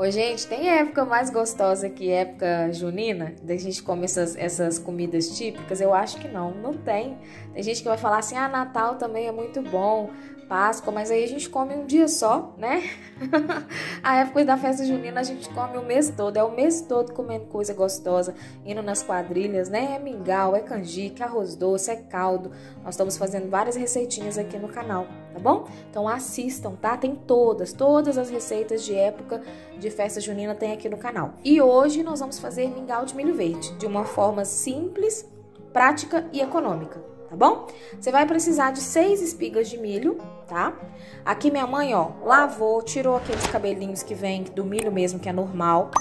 Oi, gente, tem época mais gostosa que época junina? Da gente comer essas, essas comidas típicas? Eu acho que não, não tem. Tem gente que vai falar assim: ah, Natal também é muito bom, Páscoa, mas aí a gente come um dia só, né? a época da festa junina a gente come o mês todo, é o mês todo comendo coisa gostosa, indo nas quadrilhas, né? É mingau, é canjica, é arroz doce, é caldo. Nós estamos fazendo várias receitinhas aqui no canal, tá bom? Então assistam, tá? Tem todas, todas as receitas de época de festa junina tem aqui no canal. E hoje nós vamos fazer mingau de milho verde, de uma forma simples, prática e econômica tá bom? Você vai precisar de seis espigas de milho, tá? Aqui minha mãe, ó, lavou, tirou aqueles cabelinhos que vem do milho mesmo, que é normal.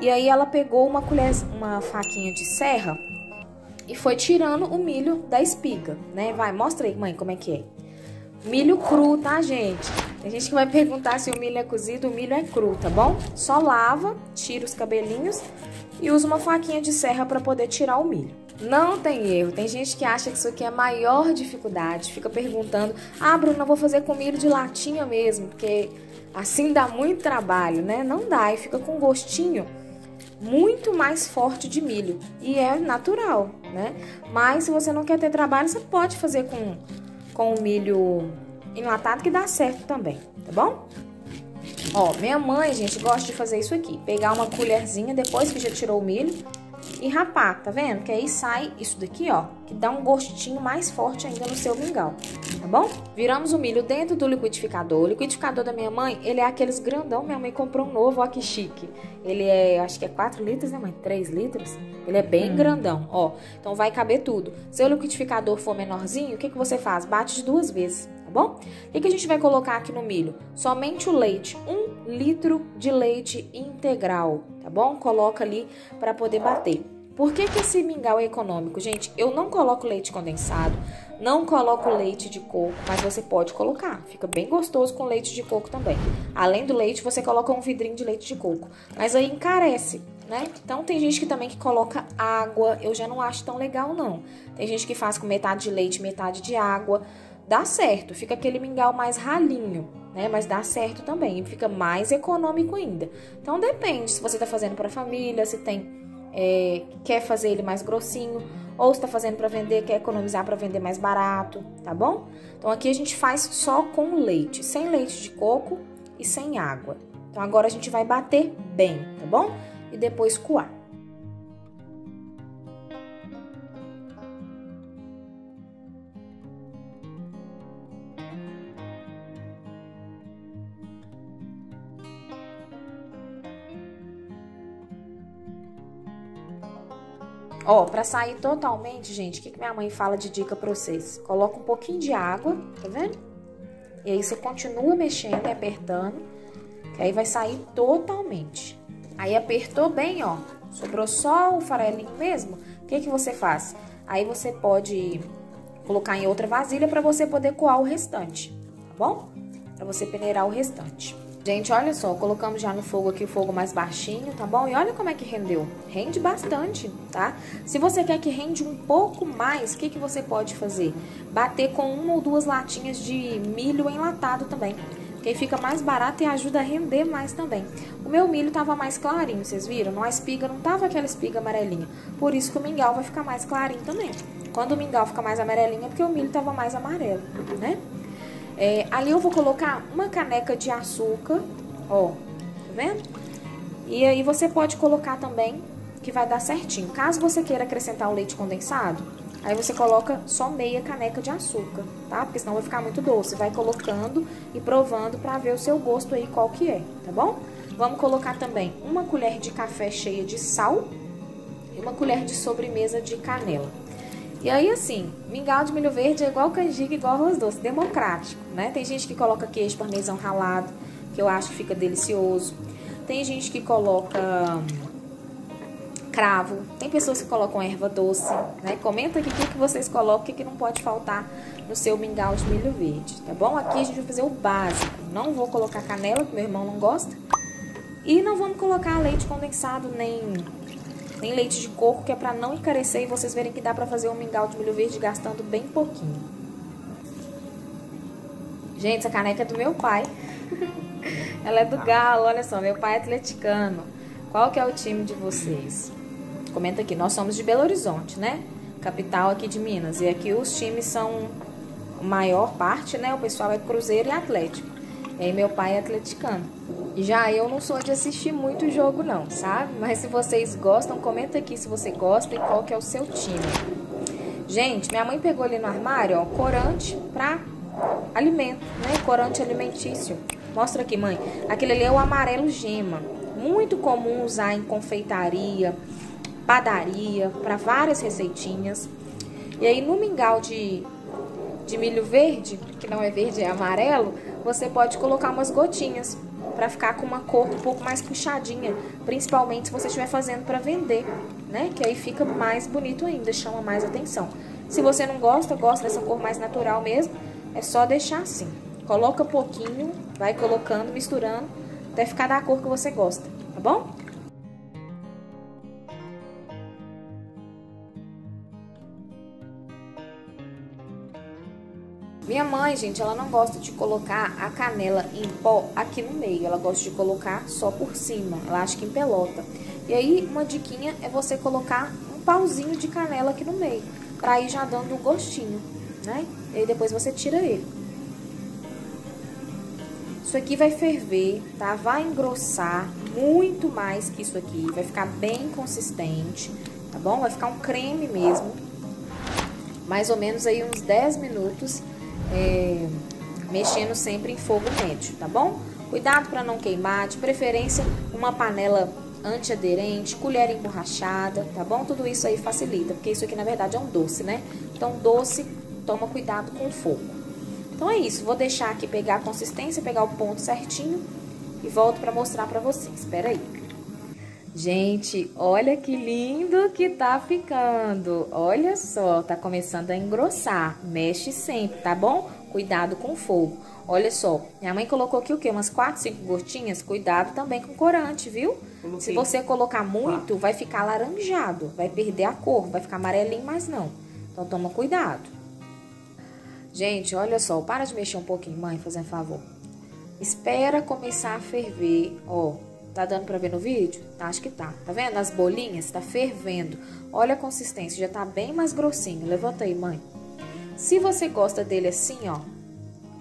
E aí ela pegou uma colher, uma faquinha de serra e foi tirando o milho da espiga, né? Vai, mostra aí, mãe, como é que é. Milho cru, tá, gente? Tem gente que vai perguntar se o milho é cozido, o milho é cru, tá bom? Só lava, tira os cabelinhos e usa uma faquinha de serra para poder tirar o milho. Não tem erro. Tem gente que acha que isso aqui é a maior dificuldade. Fica perguntando: ah, Bruna, vou fazer com milho de latinha mesmo, porque assim dá muito trabalho, né? Não dá e fica com gostinho muito mais forte de milho. E é natural, né? Mas se você não quer ter trabalho, você pode fazer com, com o milho enlatado que dá certo também, tá bom? Ó, minha mãe, gente, gosta de fazer isso aqui. Pegar uma colherzinha depois que já tirou o milho e rapar, tá vendo? Que aí sai isso daqui, ó, que dá um gostinho mais forte ainda no seu mingau, tá bom? Viramos o milho dentro do liquidificador. O liquidificador da minha mãe, ele é aqueles grandão, minha mãe comprou um novo, ó que chique. Ele é, acho que é 4 litros, né mãe? 3 litros? Ele é bem hum. grandão, ó. Então vai caber tudo. Se o liquidificador for menorzinho, o que, que você faz? Bate de duas vezes, bom? O que, a gente vai colocar aqui no milho? Somente o leite, um litro de leite integral, tá bom? Coloca ali para poder bater. Por que, que esse mingau é econômico? Gente, eu não coloco leite condensado, não coloco leite de coco, mas você pode colocar. Fica bem gostoso com leite de coco também. Além do leite, você coloca um vidrinho de leite de coco. Mas aí encarece, né? Então tem gente que também que coloca água. Eu já não acho tão legal, não. Tem gente que faz com metade de leite, metade de água. Dá certo, fica aquele mingau mais ralinho, né? Mas dá certo também, fica mais econômico ainda. Então depende se você tá fazendo para família, se tem é, quer fazer ele mais grossinho, ou está fazendo para vender, quer economizar para vender mais barato, tá bom? Então aqui a gente faz só com leite, sem leite de coco e sem água. Então agora a gente vai bater bem, tá bom? E depois coar. Ó, pra sair totalmente, gente, o que, que minha mãe fala de dica pra vocês? Coloca um pouquinho de água, tá vendo? E aí você continua mexendo e apertando, que aí vai sair totalmente. Aí apertou bem, ó, sobrou só o farelinho mesmo, o que, que você faz? Aí você pode colocar em outra vasilha para você poder coar o restante, tá bom? Para você peneirar o restante. Gente, olha só, colocamos já no fogo aqui o fogo mais baixinho, tá bom? E olha como é que rendeu. Rende bastante, tá? Se você quer que rende um pouco mais, o que, que você pode fazer? Bater com uma ou duas latinhas de milho enlatado também. Que fica mais barato e ajuda a render mais também. O meu milho tava mais clarinho, vocês viram? A espiga não tava aquela espiga amarelinha. Por isso que o mingau vai ficar mais clarinho também. Quando o mingau fica mais amarelinho é porque o milho tava mais amarelo, né? É, ali eu vou colocar uma caneca de açúcar, ó, tá vendo? E aí você pode colocar também, que vai dar certinho. Caso você queira acrescentar o leite condensado, aí você coloca só meia caneca de açúcar, tá? Porque senão vai ficar muito doce. Vai colocando e provando pra ver o seu gosto aí qual que é, tá bom? Vamos colocar também uma colher de café cheia de sal e uma colher de sobremesa de canela. E aí, assim, mingau de milho verde é igual canjica, igual arroz doce, democrático, né? Tem gente que coloca queijo parmesão ralado, que eu acho que fica delicioso. Tem gente que coloca hum, cravo. Tem pessoas que colocam erva doce, né? Comenta aqui o que, que vocês colocam, o que, que não pode faltar no seu mingau de milho verde, tá bom? Aqui a gente vai fazer o básico. Não vou colocar canela, que meu irmão não gosta. E não vamos colocar leite condensado, nem nem leite de coco, que é para não encarecer e vocês verem que dá para fazer um mingau de milho verde gastando bem pouquinho. Gente, essa caneca é do meu pai. Ela é do Galo, olha só, meu pai é atleticano. Qual que é o time de vocês? Comenta aqui, nós somos de Belo Horizonte, né? Capital aqui de Minas. E aqui os times são, maior parte, né? O pessoal é Cruzeiro e Atlético. E meu pai é atleticano. Já eu não sou de assistir muito jogo não, sabe? Mas se vocês gostam, comenta aqui se você gosta e qual que é o seu time. Gente, minha mãe pegou ali no armário, ó, corante pra alimento, né? Corante alimentício. Mostra aqui, mãe. Aquele ali é o amarelo gema. Muito comum usar em confeitaria, padaria, para várias receitinhas. E aí no mingau de, de milho verde, que não é verde, é amarelo, você pode colocar umas gotinhas para ficar com uma cor um pouco mais puxadinha, principalmente se você estiver fazendo para vender, né? Que aí fica mais bonito ainda, chama mais atenção. Se você não gosta, gosta dessa cor mais natural mesmo, é só deixar assim. Coloca pouquinho, vai colocando, misturando, até ficar da cor que você gosta, tá bom? Minha mãe, gente, ela não gosta de colocar a canela em pó aqui no meio. Ela gosta de colocar só por cima. Ela acha que empelota. E aí, uma diquinha é você colocar um pauzinho de canela aqui no meio. Pra ir já dando um gostinho, né? E aí depois você tira ele. Isso aqui vai ferver, tá? Vai engrossar muito mais que isso aqui. Vai ficar bem consistente, tá bom? Vai ficar um creme mesmo. Mais ou menos aí uns 10 minutos é, mexendo sempre em fogo médio, tá bom? Cuidado para não queimar, de preferência uma panela antiaderente, colher emborrachada, tá bom? Tudo isso aí facilita, porque isso aqui na verdade é um doce, né? Então doce, toma cuidado com o fogo. Então é isso, vou deixar aqui pegar a consistência, pegar o ponto certinho e volto para mostrar para vocês. Espera aí. Gente, olha que lindo que tá ficando. Olha só, tá começando a engrossar. Mexe sempre, tá bom? Cuidado com o fogo. Olha só, minha mãe colocou aqui o quê? Umas 4, 5 gotinhas. Cuidado também com corante, viu? Coloquei. Se você colocar muito, vai ficar laranjado. Vai perder a cor, vai ficar amarelinho, mas não. Então toma cuidado. Gente, olha só, para de mexer um pouquinho, mãe, fazendo favor. Espera começar a ferver, ó. Tá dando pra ver no vídeo? Tá, acho que tá. Tá vendo? As bolinhas tá fervendo. Olha a consistência, já tá bem mais grossinho. Levanta aí, mãe. Se você gosta dele assim, ó,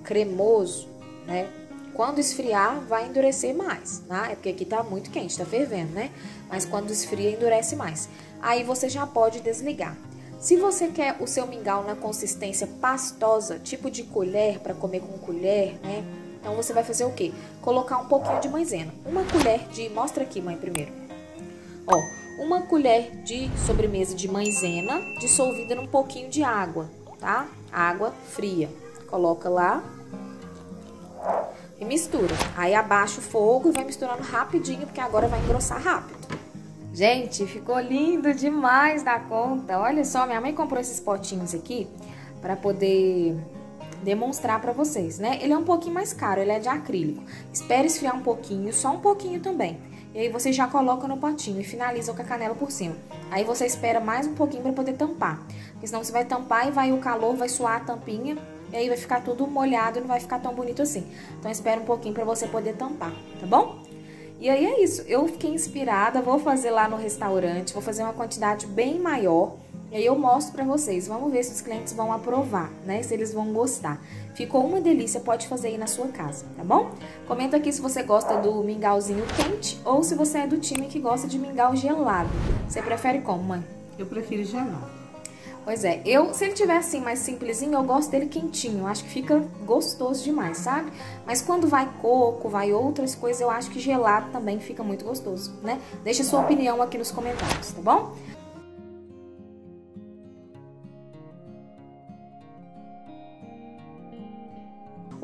cremoso, né? Quando esfriar, vai endurecer mais, tá? É porque aqui tá muito quente, tá fervendo, né? Mas quando esfria, endurece mais. Aí você já pode desligar. Se você quer o seu mingau na consistência pastosa, tipo de colher, para comer com colher, né? Então você vai fazer o quê? Colocar um pouquinho de maisena. Uma colher de. Mostra aqui, mãe, primeiro. Ó, uma colher de sobremesa de maisena dissolvida num pouquinho de água, tá? Água fria. Coloca lá e mistura. Aí abaixa o fogo e vai misturando rapidinho, porque agora vai engrossar rápido. Gente, ficou lindo demais da conta. Olha só, minha mãe comprou esses potinhos aqui para poder demonstrar para vocês, né? Ele é um pouquinho mais caro, ele é de acrílico. Espere esfriar um pouquinho, só um pouquinho também. E aí você já coloca no potinho e finaliza com a canela por cima. Aí você espera mais um pouquinho para poder tampar. Porque senão você vai tampar e vai o calor, vai suar a tampinha. E aí vai ficar tudo molhado e não vai ficar tão bonito assim. Então espera um pouquinho para você poder tampar, tá bom? E aí é isso, eu fiquei inspirada, vou fazer lá no restaurante, vou fazer uma quantidade bem maior. E aí eu mostro para vocês, vamos ver se os clientes vão aprovar, né? Se eles vão gostar. Ficou uma delícia, pode fazer aí na sua casa, tá bom? Comenta aqui se você gosta do mingauzinho quente ou se você é do time que gosta de mingau gelado. Você prefere como, mãe? Eu prefiro gelado. Pois é, eu, se ele tiver assim mais simplesinho, eu gosto dele quentinho. Acho que fica gostoso demais, sabe? Mas quando vai coco, vai outras coisas, eu acho que gelado também fica muito gostoso, né? Deixa sua opinião aqui nos comentários, tá bom?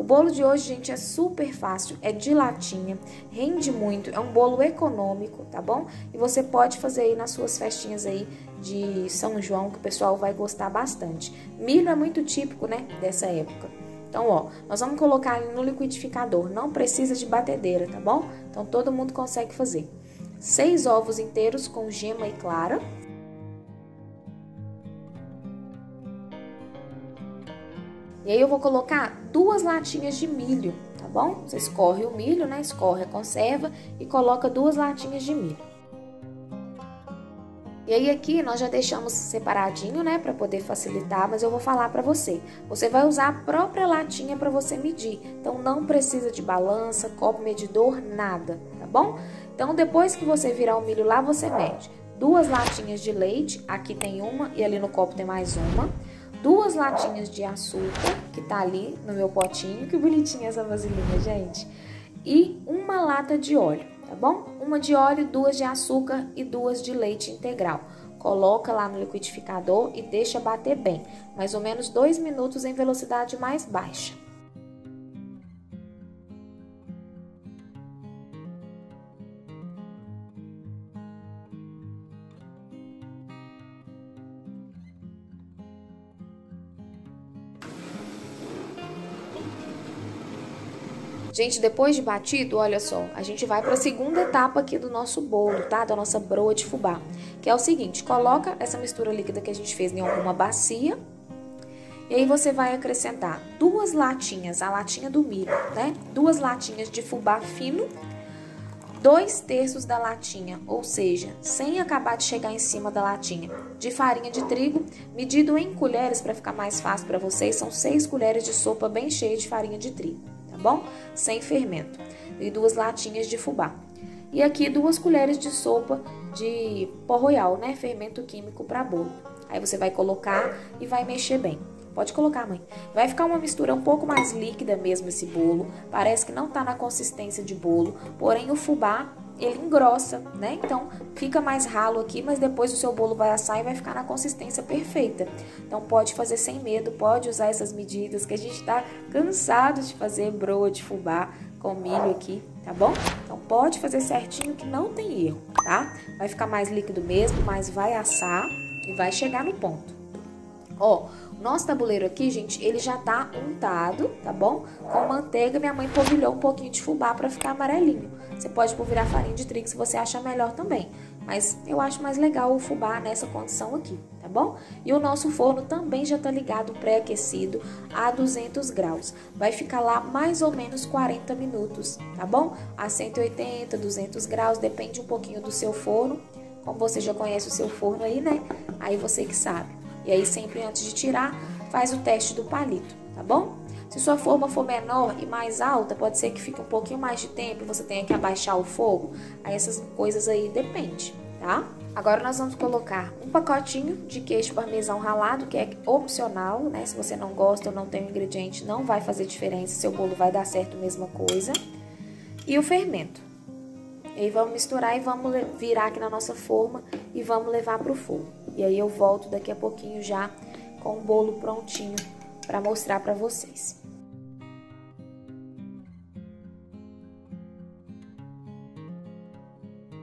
Bolo de hoje, gente, é super fácil, é de latinha, rende muito, é um bolo econômico, tá bom? E você pode fazer aí nas suas festinhas aí de São João, que o pessoal vai gostar bastante. Milho é muito típico, né, dessa época. Então, ó, nós vamos colocar no liquidificador, não precisa de batedeira, tá bom? Então, todo mundo consegue fazer. Seis ovos inteiros com gema e clara. E aí eu vou colocar duas latinhas de milho, tá bom? Você escorre o milho, né? Escorre a conserva e coloca duas latinhas de milho. E aí aqui nós já deixamos separadinho, né, para poder facilitar, mas eu vou falar para você. Você vai usar a própria latinha para você medir. Então não precisa de balança, copo medidor, nada, tá bom? Então depois que você virar o milho lá, você mede duas latinhas de leite, aqui tem uma e ali no copo tem mais uma. Duas latinhas de açúcar, que tá ali no meu potinho, que bonitinha essa vasilhinha, gente. E uma lata de óleo tá bom? Uma de óleo, duas de açúcar e duas de leite integral. Coloca lá no liquidificador e deixa bater bem, mais ou menos dois minutos em velocidade mais baixa. Gente, depois de batido, olha só, a gente vai para a segunda etapa aqui do nosso bolo, tá? Da nossa broa de fubá. Que é o seguinte, coloca essa mistura líquida que a gente fez em alguma bacia. E aí você vai acrescentar duas latinhas, a latinha do milho, né? Duas latinhas de fubá fino, dois terços da latinha, ou seja, sem acabar de chegar em cima da latinha, de farinha de trigo, medido em colheres para ficar mais fácil para vocês, são seis colheres de sopa bem cheia de farinha de trigo bom? Sem fermento. E duas latinhas de fubá. E aqui duas colheres de sopa de pó royal, né? Fermento químico para bolo. Aí você vai colocar e vai mexer bem. Pode colocar, mãe. Vai ficar uma mistura um pouco mais líquida mesmo esse bolo. Parece que não tá na consistência de bolo, porém o fubá ele engrossa, né? Então fica mais ralo aqui, mas depois o seu bolo vai assar e vai ficar na consistência perfeita. Então pode fazer sem medo, pode usar essas medidas que a gente tá cansado de fazer broa de fubá com milho aqui, tá bom? Então pode fazer certinho que não tem erro, tá? Vai ficar mais líquido mesmo, mas vai assar e vai chegar no ponto. Ó, nosso tabuleiro aqui, gente, ele já tá untado, tá bom? Com manteiga, minha mãe polvilhou um pouquinho de fubá para ficar amarelinho. Você pode polvilhar farinha de trigo se você acha melhor também. Mas eu acho mais legal o fubá nessa condição aqui, tá bom? E o nosso forno também já tá ligado pré-aquecido a 200 graus. Vai ficar lá mais ou menos 40 minutos, tá bom? A 180, 200 graus, depende um pouquinho do seu forno. Como você já conhece o seu forno aí, né? Aí você que sabe. E aí, sempre antes de tirar, faz o teste do palito, tá bom? Se sua forma for menor e mais alta, pode ser que fique um pouquinho mais de tempo e você tenha que abaixar o fogo. Aí essas coisas aí depende, tá? Agora nós vamos colocar um pacotinho de queijo parmesão ralado, que é opcional, né? Se você não gosta ou não tem o ingrediente, não vai fazer diferença, seu bolo vai dar certo a mesma coisa. E o fermento. E aí vamos misturar e vamos virar aqui na nossa forma e vamos levar para o fogo. E aí eu volto daqui a pouquinho já com o bolo prontinho para mostrar para vocês.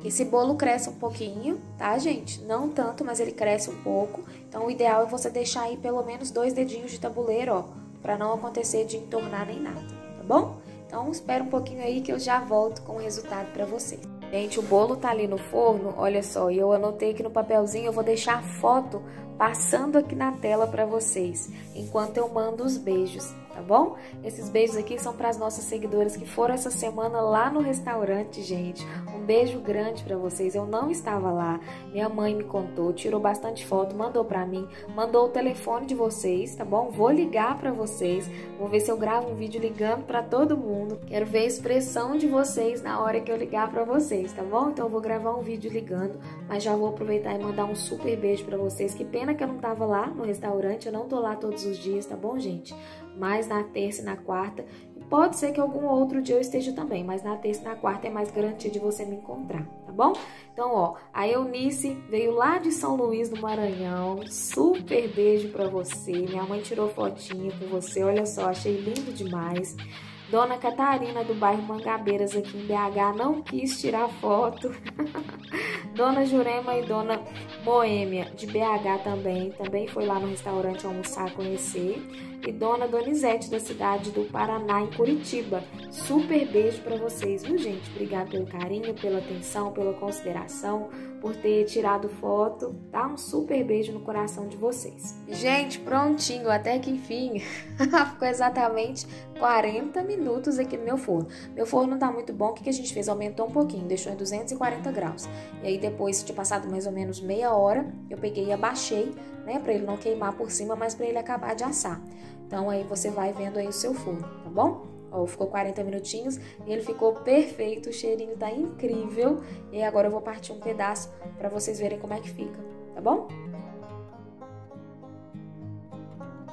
Esse bolo cresce um pouquinho, tá, gente? Não tanto, mas ele cresce um pouco. Então, o ideal é você deixar aí pelo menos dois dedinhos de tabuleiro, ó, para não acontecer de entornar nem nada, tá bom? Então, espera um pouquinho aí que eu já volto com o resultado para vocês. Gente, o bolo tá ali no forno, olha só, e eu anotei aqui no papelzinho, eu vou deixar a foto passando aqui na tela para vocês, enquanto eu mando os beijos tá bom? Esses beijos aqui são para as nossas seguidoras que foram essa semana lá no restaurante, gente. Beijo grande para vocês. Eu não estava lá. Minha mãe me contou, tirou bastante foto, mandou para mim, mandou o telefone de vocês, tá bom? Vou ligar para vocês. Vou ver se eu gravo um vídeo ligando para todo mundo. Quero ver a expressão de vocês na hora que eu ligar para vocês, tá bom? Então eu vou gravar um vídeo ligando, mas já vou aproveitar e mandar um super beijo para vocês. Que pena que eu não tava lá no restaurante, eu não tô lá todos os dias, tá bom, gente? mais na terça e na quarta. Pode ser que algum outro dia eu esteja também, mas na terça e na quarta é mais garantia de você me encontrar, tá bom? Então, ó, a Eunice veio lá de São Luís do Maranhão. Super beijo pra você. Minha mãe tirou fotinha com você. Olha só, achei lindo demais. Dona Catarina do bairro Mangabeiras aqui em BH não quis tirar foto. Dona Jurema e Dona Boêmia de BH também, também foi lá no restaurante almoçar conhecer. E Dona Donizete, da cidade do Paraná, em Curitiba. Super beijo para vocês, viu, gente? Obrigada pelo carinho, pela atenção, pela consideração, por ter tirado foto, tá? Um super beijo no coração de vocês. Gente, prontinho, até que enfim. Ficou exatamente 40 minutos aqui no meu forno. Meu forno não tá muito bom, o que, que a gente fez? Aumentou um pouquinho, deixou em 240 graus. E aí depois de passado mais ou menos meia hora, eu peguei e abaixei, né? Pra ele não queimar por cima, mas para ele acabar de assar. Então aí você vai vendo aí o seu forno, tá bom? Ó, ficou 40 minutinhos e ele ficou perfeito, o cheirinho tá incrível. E agora eu vou partir um pedaço para vocês verem como é que fica, tá bom?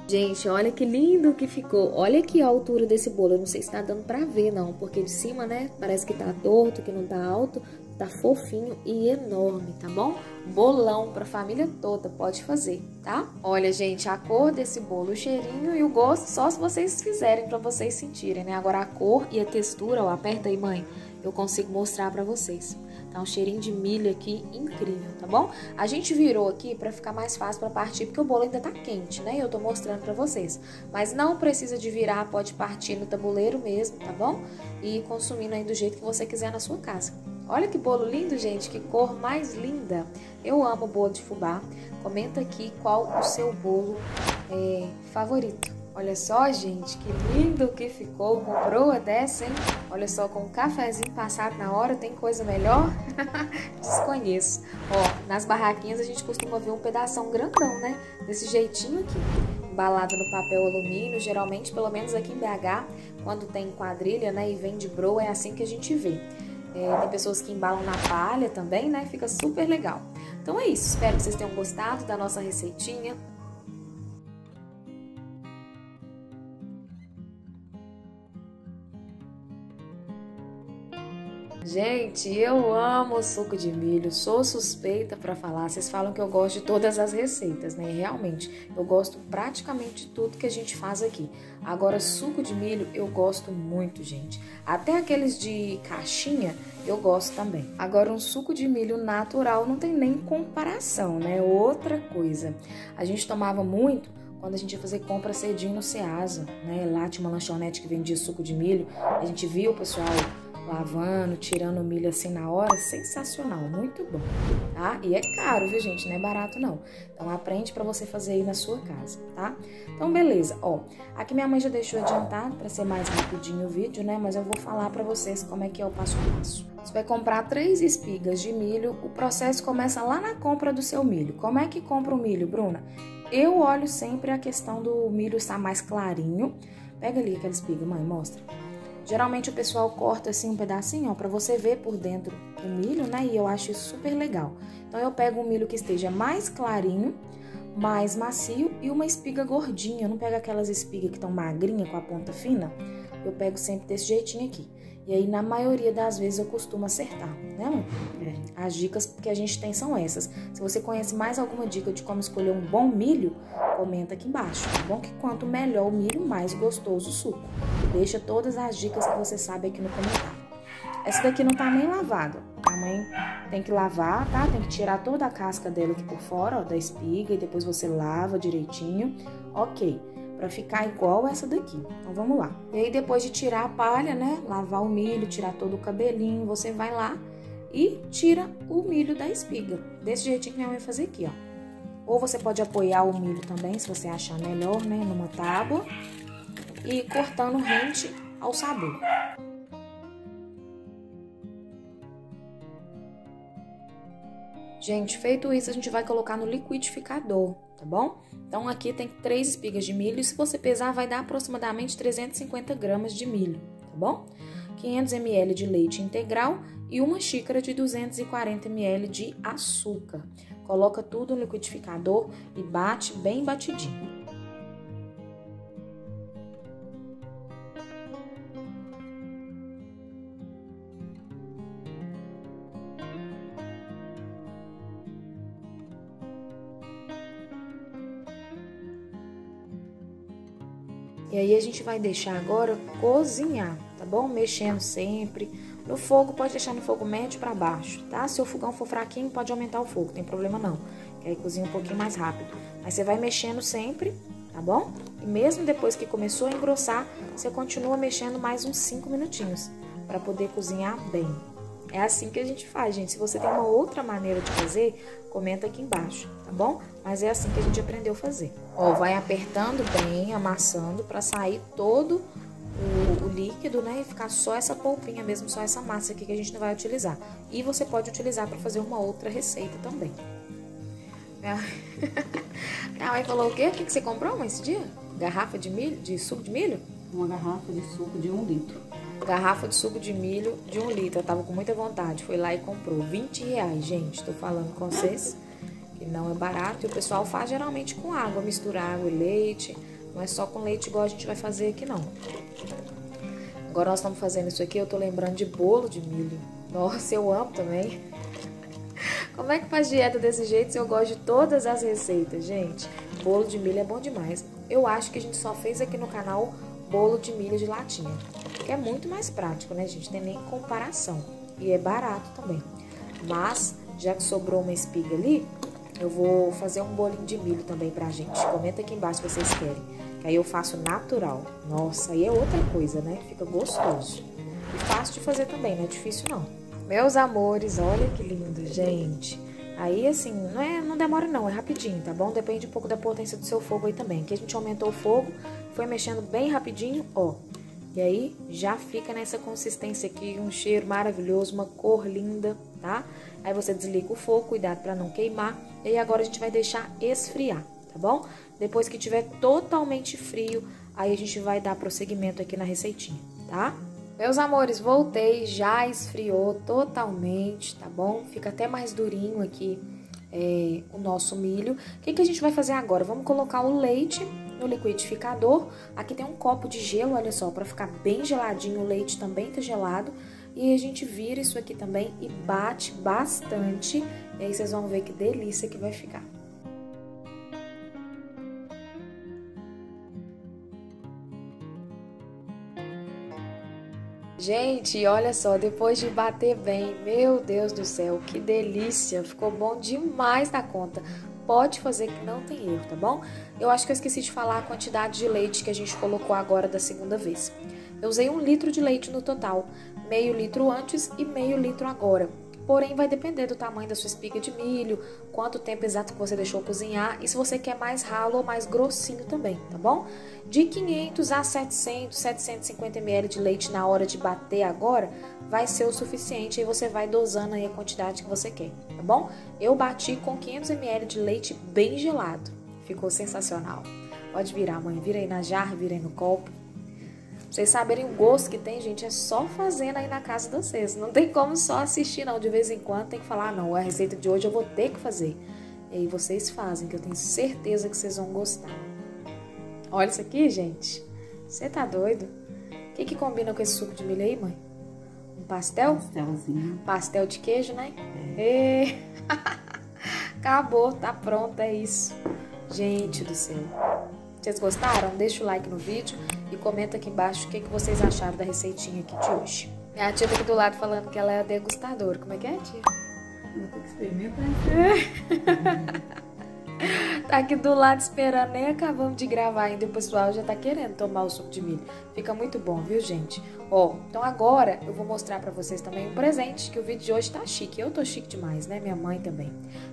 Gente, olha que lindo que ficou. Olha aqui a altura desse bolo. Eu não sei se tá dando pra ver, não. Porque de cima, né, parece que tá torto, que não tá alto. Tá fofinho e enorme, tá bom? Bolão pra família toda, pode fazer, tá? Olha, gente, a cor desse bolo, o cheirinho e o gosto, só se vocês fizerem pra vocês sentirem, né? Agora a cor e a textura, ó, aperta aí, mãe, eu consigo mostrar pra vocês. Tá um cheirinho de milho aqui incrível, tá bom? A gente virou aqui pra ficar mais fácil pra partir, porque o bolo ainda tá quente, né? Eu tô mostrando pra vocês. Mas não precisa de virar, pode partir no tabuleiro mesmo, tá bom? E consumindo aí do jeito que você quiser na sua casa. Olha que bolo lindo, gente, que cor mais linda. Eu amo bolo de fubá. Comenta aqui qual o seu bolo é, favorito. Olha só, gente, que lindo que ficou. Uma broa dessa, hein? Olha só, com um cafezinho passado na hora, tem coisa melhor? Desconheço. Ó, nas barraquinhas a gente costuma ver um pedação grandão, né? Desse jeitinho aqui. Embalado no papel alumínio, geralmente, pelo menos aqui em BH, quando tem quadrilha, né, e vende broa, é assim que a gente vê. É, tem pessoas que embalam na palha também, né? Fica super legal. Então é isso. Espero que vocês tenham gostado da nossa receitinha. Gente, eu amo suco de milho, sou suspeita para falar. Vocês falam que eu gosto de todas as receitas, né? Realmente, eu gosto praticamente de tudo que a gente faz aqui. Agora, suco de milho eu gosto muito, gente. Até aqueles de caixinha eu gosto também. Agora, um suco de milho natural não tem nem comparação, né? Outra coisa. A gente tomava muito quando a gente ia fazer compra cedinho no Ceasa, né? Lá tinha uma lanchonete que vendia suco de milho. A gente via o pessoal lavando, tirando o milho assim na hora, sensacional, muito bom, tá? E é caro, viu, gente? Não é barato, não. Então, aprende para você fazer aí na sua casa, tá? Então, beleza. Ó, aqui minha mãe já deixou adiantado para ser mais rapidinho o vídeo, né? Mas eu vou falar para vocês como é que é o passo a passo. Você vai comprar três espigas de milho, o processo começa lá na compra do seu milho. Como é que compra o milho, Bruna? Eu olho sempre a questão do milho estar mais clarinho. Pega ali aquela espiga, mãe, mostra Geralmente o pessoal corta assim um pedacinho, ó, para você ver por dentro o milho, né? E eu acho isso super legal. Então eu pego um milho que esteja mais clarinho, mais macio e uma espiga gordinha. Eu não pego aquelas espigas que estão magrinha com a ponta fina. Eu pego sempre desse jeitinho aqui. E aí, na maioria das vezes, eu costumo acertar, né, mãe? É. As dicas que a gente tem são essas. Se você conhece mais alguma dica de como escolher um bom milho, comenta aqui embaixo, tá bom? Que quanto melhor o milho, mais gostoso o suco. Deixa todas as dicas que você sabe aqui no comentário. Essa daqui não tá nem lavada. A mãe tem que lavar, tá? Tem que tirar toda a casca dela aqui por fora, ó, da espiga, e depois você lava direitinho. Ok para ficar igual essa daqui. Então vamos lá. E aí depois de tirar a palha, né, lavar o milho, tirar todo o cabelinho, você vai lá e tira o milho da espiga. Desse jeitinho que minha mãe vai fazer aqui, ó. Ou você pode apoiar o milho também, se você achar melhor, né, numa tábua e cortando rente ao sabor. Gente, feito isso, a gente vai colocar no liquidificador, tá bom? Então, aqui tem três espigas de milho e se você pesar, vai dar aproximadamente 350 gramas de milho, tá bom? 500 ml de leite integral e uma xícara de 240 ml de açúcar. Coloca tudo no liquidificador e bate bem batidinho. E aí a gente vai deixar agora cozinhar, tá bom? Mexendo sempre. No fogo, pode deixar no fogo médio para baixo, tá? Se o fogão for fraquinho, pode aumentar o fogo, tem problema não. Que aí cozinha um pouquinho mais rápido. Mas você vai mexendo sempre tá bom? E mesmo depois que começou a engrossar, você continua mexendo mais uns 5 minutinhos para poder cozinhar bem. É assim que a gente faz, gente. Se você tem uma outra maneira de fazer, comenta aqui embaixo, tá bom? Mas é assim que a gente aprendeu a fazer. Ó, vai apertando bem, amassando para sair todo o, o, líquido, né? E ficar só essa polpinha mesmo, só essa massa aqui que a gente não vai utilizar. E você pode utilizar para fazer uma outra receita também. Minha mãe falou o quê? O que você comprou esse dia? Garrafa de milho, de suco de milho? Uma garrafa de suco de um litro. Garrafa de suco de milho de um litro. Eu tava com muita vontade. Foi lá e comprou. 20 reais, gente. Tô falando com vocês que não é barato. E o pessoal faz geralmente com água, mistura água e leite. Não é só com leite igual a gente vai fazer aqui, não. Agora nós estamos fazendo isso aqui, eu tô lembrando de bolo de milho. Nossa, eu amo também. Como é que faz dieta desse jeito se eu gosto de todas as receitas, gente? Bolo de milho é bom demais. Eu acho que a gente só fez aqui no canal bolo de milho de latinha. Que é muito mais prático, né, gente? Tem nem comparação. E é barato também. Mas, já que sobrou uma espiga ali, eu vou fazer um bolinho de milho também pra gente. Comenta aqui embaixo se vocês querem. Que aí eu faço natural. Nossa, aí é outra coisa, né? Fica gostoso. E fácil de fazer também, não é difícil não. Meus amores, olha que lindo, gente. Aí, assim, não, é, não demora não, é rapidinho, tá bom? Depende um pouco da potência do seu fogo aí também. Aqui a gente aumentou o fogo, foi mexendo bem rapidinho, ó. E aí, já fica nessa consistência aqui, um cheiro maravilhoso, uma cor linda, tá? Aí você desliga o fogo, cuidado para não queimar. E agora a gente vai deixar esfriar, tá bom? Depois que tiver totalmente frio, aí a gente vai dar prosseguimento aqui na receitinha, tá? Meus amores, voltei, já esfriou totalmente, tá bom? Fica até mais durinho aqui é, o nosso milho. O que, que a gente vai fazer agora? Vamos colocar o leite no liquidificador. Aqui tem um copo de gelo, olha só, para ficar bem geladinho, o leite também tá gelado. E a gente vira isso aqui também e bate bastante. E aí vocês vão ver que delícia que vai ficar. Gente, olha só, depois de bater bem, meu Deus do céu, que delícia! Ficou bom demais da conta. Pode fazer que não tem erro, tá bom? Eu acho que eu esqueci de falar a quantidade de leite que a gente colocou agora da segunda vez. Eu usei um litro de leite no total, meio litro antes e meio litro agora. Porém, vai depender do tamanho da sua espiga de milho, quanto tempo exato que você deixou cozinhar e se você quer mais ralo ou mais grossinho também, tá bom? De 500 a 700, 750 ml de leite na hora de bater agora, vai ser o suficiente e você vai dosando aí a quantidade que você quer, tá bom? Eu bati com 500 ml de leite bem gelado, ficou sensacional. Pode virar, mãe, vira aí na jarra, vira aí no copo vocês saberem o gosto que tem, gente, é só fazendo aí na casa de vocês. Não tem como só assistir, não. De vez em quando tem que falar, ah, não, a receita de hoje eu vou ter que fazer. E aí vocês fazem, que eu tenho certeza que vocês vão gostar. Olha isso aqui, gente. Você tá doido? O que, que combina com esse suco de milho aí, mãe? Um pastel? Pastelzinho. Pastel de queijo, né? É. E... Acabou, tá pronto, é isso. Gente do céu. Vocês gostaram? Deixa o like no vídeo e comenta aqui embaixo o que, que vocês acharam da receitinha aqui de hoje. Minha tia tá aqui do lado falando que ela é a degustadora. Como é que é, tia? Vou ter que experimentar. tá aqui do lado esperando, nem acabamos de gravar ainda. O pessoal já tá querendo tomar o suco de milho. Fica muito bom, viu, gente? Ó, então agora eu vou mostrar pra vocês também um presente, que o vídeo de hoje tá chique. Eu tô chique demais, né? Minha mãe também.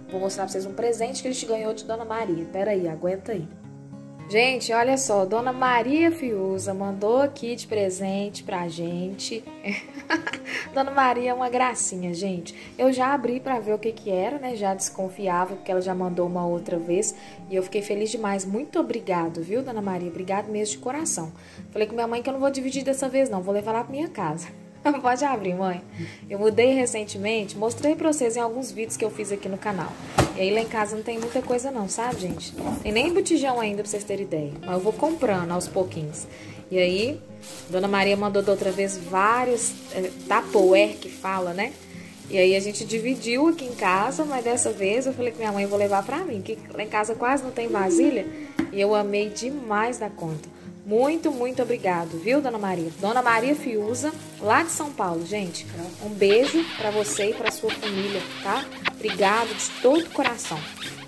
Vou mostrar pra vocês um presente que a gente ganhou de Dona Maria. Pera aí, aguenta aí. Gente, olha só, Dona Maria Fiuza mandou aqui de presente pra gente. Dona Maria é uma gracinha, gente. Eu já abri pra ver o que que era, né? Já desconfiava, porque ela já mandou uma outra vez. E eu fiquei feliz demais. Muito obrigado, viu, Dona Maria? Obrigado mesmo de coração. Falei com minha mãe que eu não vou dividir dessa vez, não. Vou levar lá pra minha casa. Pode abrir, mãe. Eu mudei recentemente, mostrei pra vocês em alguns vídeos que eu fiz aqui no canal. E aí lá em casa não tem muita coisa não, sabe, gente? Tem nem botijão ainda pra vocês terem ideia. Mas eu vou comprando aos pouquinhos. E aí, Dona Maria mandou da outra vez vários é, que fala, né? E aí a gente dividiu aqui em casa, mas dessa vez eu falei que minha mãe vou levar pra mim, que lá em casa quase não tem vasilha. E eu amei demais da conta. Muito, muito obrigado, viu, Dona Maria? Dona Maria Fiuza, lá de São Paulo, gente. Um beijo para você e para sua família, tá? Obrigado de todo o coração.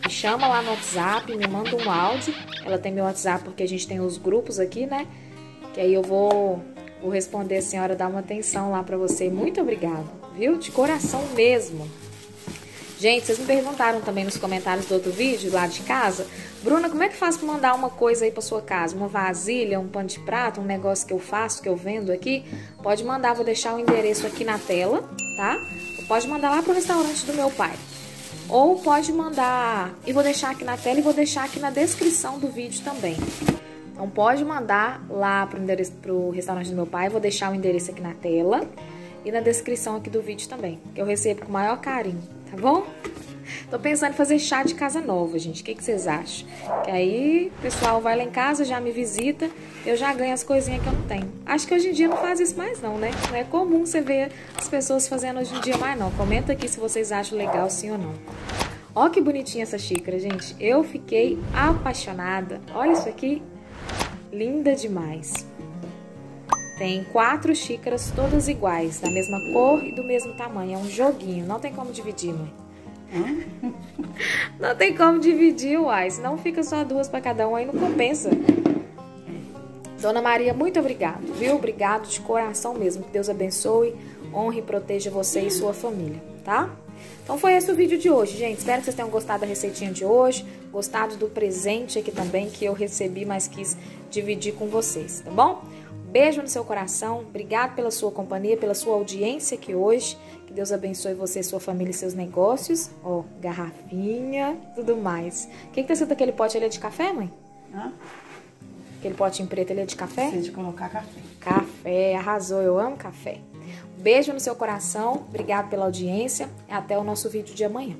me chama lá no WhatsApp, me manda um áudio. Ela tem meu WhatsApp porque a gente tem os grupos aqui, né? Que aí eu vou, vou responder a senhora, dar uma atenção lá pra você. Muito obrigada, viu? De coração mesmo. Gente, vocês me perguntaram também nos comentários do outro vídeo lá de casa, Bruna, como é que faz para mandar uma coisa aí para sua casa? Uma vasilha, um pano de prato, um negócio que eu faço, que eu vendo aqui? Pode mandar, vou deixar o endereço aqui na tela, tá? pode mandar lá pro restaurante do meu pai. Ou pode mandar, e vou deixar aqui na tela e vou deixar aqui na descrição do vídeo também. Então pode mandar lá pro, endereço, pro restaurante do meu pai, vou deixar o endereço aqui na tela e na descrição aqui do vídeo também, que eu recebo com o maior carinho, tá bom? Tô pensando em fazer chá de casa nova, gente. O que, que vocês acham? Que aí o pessoal vai lá em casa, já me visita, eu já ganho as coisinhas que eu não tenho. Acho que hoje em dia não faz isso mais não, né? Não é comum você ver as pessoas fazendo hoje em dia mais não. Comenta aqui se vocês acham legal sim ou não. Ó que bonitinha essa xícara, gente. Eu fiquei apaixonada. Olha isso aqui. Linda demais. Tem quatro xícaras todas iguais, da mesma cor e do mesmo tamanho. É um joguinho, não tem como dividir, mãe. Não tem como dividir, uai. Senão fica só duas para cada um, aí não compensa. Dona Maria, muito obrigado, viu? Obrigado de coração mesmo. Que Deus abençoe, honre e proteja você e sua família, tá? Então foi esse o vídeo de hoje, gente. Espero que vocês tenham gostado da receitinha de hoje, gostado do presente aqui também que eu recebi, mas quis dividir com vocês, tá bom? Beijo no seu coração. Obrigado pela sua companhia, pela sua audiência aqui hoje. Que Deus abençoe você, sua família e seus negócios. Ó, oh, garrafinha, tudo mais. O que, que tá escrito aquele pote ali é de café, mãe? Hã? Aquele potinho preto ali é de café? Precisa de colocar café. Café, arrasou. Eu amo café. Beijo no seu coração. Obrigado pela audiência. Até o nosso vídeo de amanhã.